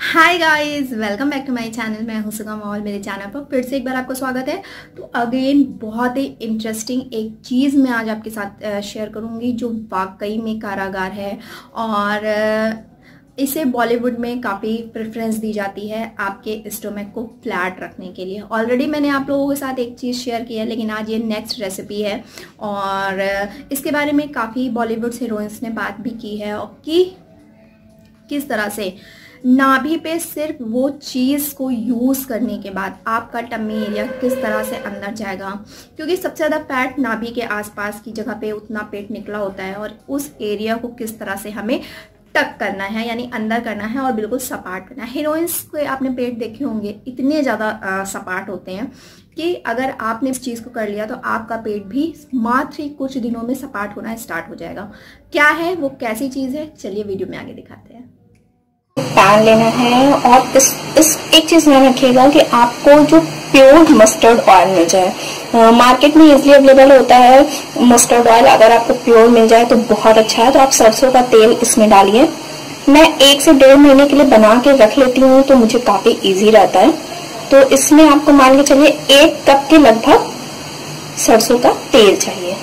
Hi guys welcome back to my channel मैं हूँ सुगम और मेरे चैनल पर फिर से एक बार आपका स्वागत है। तो अगेन बहुत ही इंटरेस्टिंग एक चीज़ मैं आज आपके साथ शेयर करूँगी जो वाकई में कारागार है और इसे बॉलीवुड में काफ़ी प्रेफरेंस दी जाती है आपके स्टोमक को फ्लैट रखने के लिए। ऑलरेडी मैंने आप लोगों के साथ एक चीज़ शेयर की है, लेकिन आज ये नेक्स्ट रेसिपी है और इसके बारे में काफ़ी बॉलीवुड हीरोइंस ने बात भी की है कि किस तरह से नाभि पे सिर्फ़ वो चीज़ को यूज़ करने के बाद आपका टम्मी एरिया किस तरह से अंदर जाएगा? क्योंकि सबसे ज़्यादा फैट नाभि के आसपास की जगह पे उतना पेट निकला होता है और उस एरिया को किस तरह से हमें टक करना है, यानी अंदर करना है और बिल्कुल सपाट करना है। हीरोइंस को आपने पेट देखे होंगे, इतने ज़्यादा सपाट होते हैं कि अगर आपने इस चीज़ को कर लिया तो आपका पेट भी मात्र ही कुछ दिनों में सपाट होना स्टार्ट हो जाएगा। क्या है? वो कैसी चीज़ है? चलिए वीडियो में आगे दिखाते हैं। पैन लेना है और इस इस एक चीज़ ध्यान रखिएगा कि आपको जो प्योर मस्टर्ड ऑयल मिल जाए। मार्केट में इजिली अवेलेबल होता है मस्टर्ड ऑयल अगर आपको प्योर मिल जाए तो बहुत अच्छा है। तो आप सरसों का तेल इसमें डालिए। मैं एक से डेढ़ महीने के लिए बना के रख लेती हूँ तो मुझे काफ़ी इजी रहता है। तो इसमें आपको मान के चलिए एक कप के लगभग सरसों का तेल चाहिए।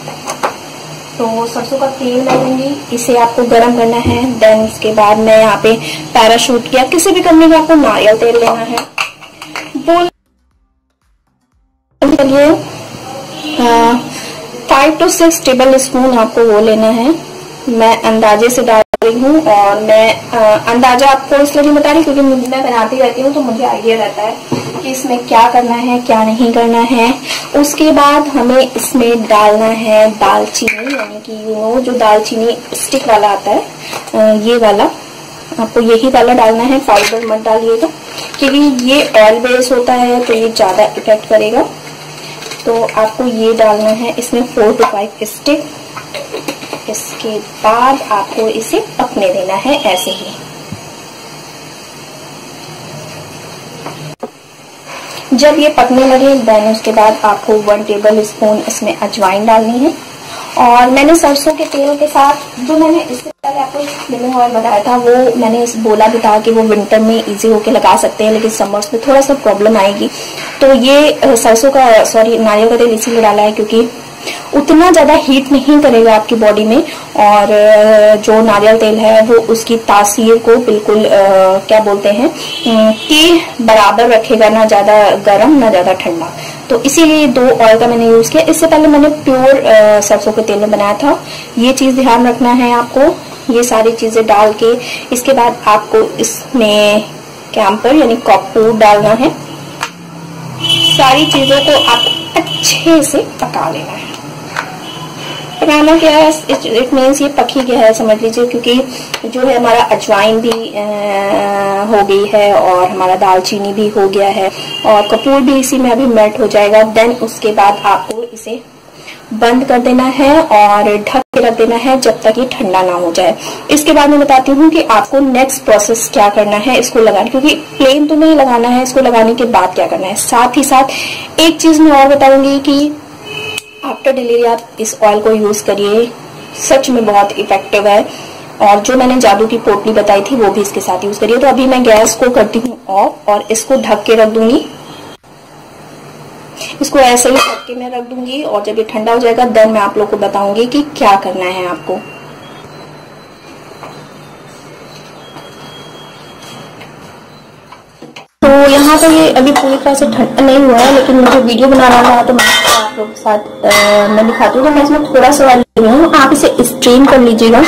तो सरसों का तेल डालूँगी, इसे आपको गर्म करना है देन इसके बाद मैं यहाँ पे पैराशूट किया किसी भी कंपनी का आपको नारियल तेल लेना है। बोल चलिए five to six tablespoon आपको वो लेना है। मैं अंदाजे से डाल रही हूँ और मैं अंदाज़ा आपको इसलिए नहीं बता रही क्योंकि मैं बनाती रहती हूँ तो मुझे आइडिया रहता है कि इसमें क्या करना है, क्या नहीं करना है। उसके बाद हमें इसमें डालना है दालचीनी, यानी कि यू नो जो दालचीनी स्टिक वाला आता है ये वाला। आपको यही वाला डालना है पाउडर मत डालिएगा, क्योंकि ये ऑयल बेस होता है तो ये ज़्यादा इफ़ेक्ट करेगा। तो आपको ये डालना है, इसमें फोर टू फाइव स्टिक इसके बाद आपको इसे पकने देना है, ऐसे ही। जब ये पकने लगे देन उसके बाद आपको वन टेबल स्पून इसमें अजवाइन डालनी है। और मैंने सरसों के तेल के साथ जो मैंने इससे पहले आपको स्लिमिंग ऑयल बताया था, वो मैंने इस बोला भी था कि वो विंटर में इजी होके लगा सकते हैं, लेकिन समर्स में थोड़ा सा प्रॉब्लम आएगी। तो ये सरसों का सॉरी नारियल का तेल इसीलिए डाला है क्योंकि उतना ज़्यादा हीट नहीं करेगा आपकी बॉडी में और जो नारियल तेल है, वो उसकी तासीर को बिल्कुल क्या बोलते हैं कि बराबर रखेगा, ना ज़्यादा गर्म, ना ज़्यादा ठंडा। तो इसीलिए दो ऑयल का मैंने यूज़ किया। इससे पहले मैंने प्योर सरसों के तेल में बनाया था। ये चीज़ ध्यान रखना है आपको। ये सारी चीज़ें डाल के, इसके बाद आपको इसमें कैंपर यानी कॉपूर डालना है। सारी चीज़ों को आप अच्छे से पका लेना है। पकाना क्या है? इट मीन्स ये पकी गया है, समझ लीजिए, क्योंकि जो है हमारा अजवाइन भी हो गई है और हमारा दालचीनी भी हो गया है और कपूर भी इसी में अभी मेल्ट हो जाएगा। देन उसके बाद आपको इसे बंद कर देना है और ढक के रख देना है जब तक ये ठंडा ना हो जाए। इसके बाद मैं बताती हूँ कि आपको नेक्स्ट प्रोसेस क्या करना है इसको लगाने, क्योंकि प्लेन तो नहीं लगाना है, इसको लगाने के बाद क्या करना है? साथ ही साथ एक चीज़ मैं और बताऊँगी कि आफ्टर डिलीवरी आप इस ऑयल को यूज़ करिए। सच में बहुत इफ़ेक्टिव है। और जो मैंने जादू की पोटली बताई थी, वो भी इसके साथ यूज़ करिए। तो अभी मैं गैस को करती हूँ ऑफ़ और इसको ढक के रख दूँगी। इसको ऐसे ही ढक के मैं रख दूँगी और जब ये ठंडा हो जाएगा देन मैं आप लोग को बताऊँगी कि क्या करना है आपको। तो यहाँ पर ये अभी पूरी तरह से ठंडा नहीं हुआ है, लेकिन मुझे वीडियो बनाना था तो मैं आप लोग के साथ मैं दिखाती हूँ। तो मैं इसमें थोड़ा सा वाली हूँ। आप इसे स्ट्रीम कर लीजिएगा।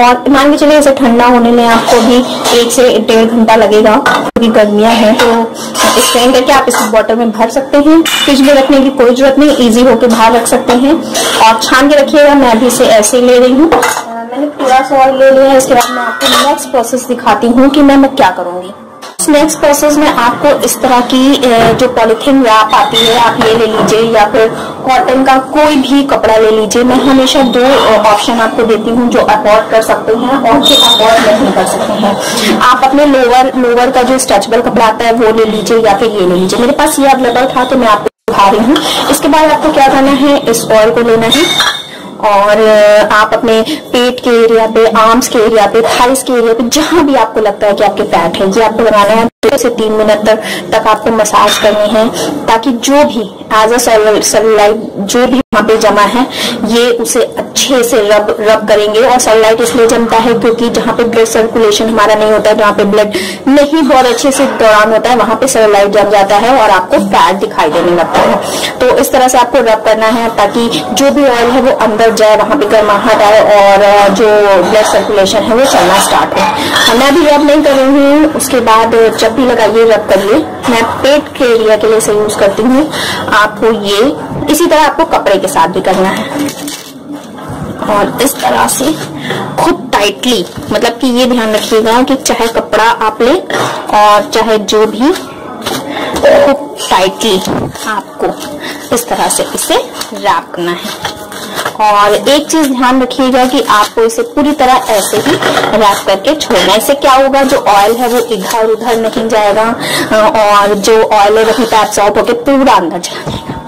और मान के चलिए इसे ठंडा होने में आपको भी एक से डेढ़ घंटा लगेगा, क्योंकि गर्मियाँ हैं। तो स्ट्रेन करके आप इसे बॉटल में भर सकते हैं। फ्रिज में रखने की कोई ज़रूरत नहीं ईजी होकर बाहर रख सकते हैं। और छान के रखिएगा, मैं अभी इसे ऐसे ही ले रही हूँ। मैंने पूरा सा ऑयल ले लिया है, इसके बाद मैं आपको नेक्स्ट प्रोसेस दिखाती हूँ कि मैं मैं क्या करूँगी। नेक्स्ट प्रोसेस में आपको इस तरह की जो पॉलिथीन रैप आती है, आप ये ले लीजिए या फिर कॉटन का कोई भी कपड़ा ले लीजिए। मैं हमेशा दो ऑप्शन आपको देती हूँ जो अफोर्ड कर सकते हैं और जो अफोर्ड नहीं कर सकते हैं। आप अपने लोअर लोअर का जो स्ट्रेचबल कपड़ा आता है, वो ले लीजिए या फिर ये ले लीजिए। मेरे पास ये अवेलेबल था तो मैं आपको दिखा रही हूँ। इसके बाद आपको क्या करना है, इस ऑयल को लेना है। और आप अपने पेट के एरिया पे आर्म्स के एरिया पे थाइस के एरिया पे, जहाँ भी आपको लगता है कि आपके फैट है, ये आपको लगाना है। दो से तीन मिनट तक तक आपको मसाज करनी है, ताकि जो भी एज अ सेलुलाइट जो भी वहाँ पे जमा है, ये उसे अच्छे से रब रब करेंगे और सनलाइट इसलिए जमता है क्योंकि जहाँ पे ब्लड सर्कुलेशन हमारा नहीं होता है जहाँ पे ब्लड नहीं बहुत अच्छे से दौरान होता है, वहाँ पे सनलाइट जम जाता है और आपको फैट दिखाई देने लगता है। तो इस तरह से आपको रब करना है, ताकि जो भी ऑयल है वो अंदर जाए, वहाँ पे गर्माहट आए और जो ब्लड सर्कुलेशन है वो चलना स्टार्ट हो। मैं भी रब नहीं कर रही हूँ, उसके बाद जब भी लगाइए रब करिए। मैं पेट के एरिया के लिए इसे यूज़ करती हूँ। आपको ये, इसी तरह आपको कपड़े के साथ भी करना है। और इस तरह से खुद टाइटली मतलब कि ये ध्यान रखिएगा कि चाहे कपड़ा आप ले और चाहे जो भी खूब टाइटली आपको इस तरह से इसे करना है। और एक चीज़ ध्यान रखिएगा कि आपको इसे पूरी तरह ऐसे ही रैप करके छोड़ना इससे क्या होगा? जो ऑयल है वो इधर उधर नहीं जाएगा, और जो ऑयल है वही पे एब्सॉर्ब होकर पूरा अंदर जाएगा।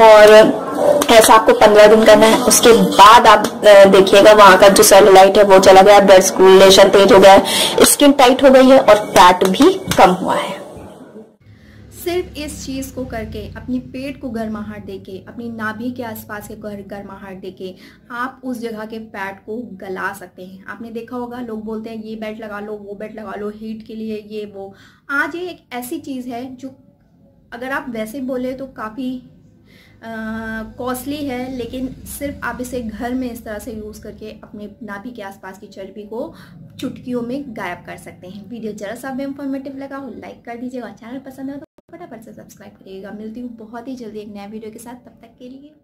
और ऐसा आपको पंद्रह दिन करना है। उसके बाद आप देखिएगा वहाँ का जो सेलुलाइट है वो चला गया ब्लड सर्कुलेशन तेज हो गया स्किन टाइट हो गई है और फैट भी कम हुआ है। सिर्फ़ इस चीज़ को करके, अपनी पेट को गर्माहट देके, अपनी नाभि के आसपास के घर गर्माहट देके, आप उस जगह के फैट को गला सकते हैं। आपने देखा होगा, लोग बोलते हैं, ये बेल्ट लगा लो, वो बेल्ट लगा लो, हीट के लिए ये, वो। आज ये एक ऐसी चीज़ है जो, अगर आप वैसे बोले तो काफ़ी कॉस्टली है, लेकिन सिर्फ़ आप इसे घर में इस तरह से यूज़ करके अपने नाभि के आसपास की चर्बी को चुटकियों में गायब कर सकते हैं। वीडियो जरा सा भी इंफॉर्मेटिव लगा हो लाइक कर दीजिएगा। चैनल पसंद है तो फटाफट से सब्सक्राइब करिएगा। मिलती हूँ बहुत ही जल्दी एक नया वीडियो के साथ। तब तक के लिए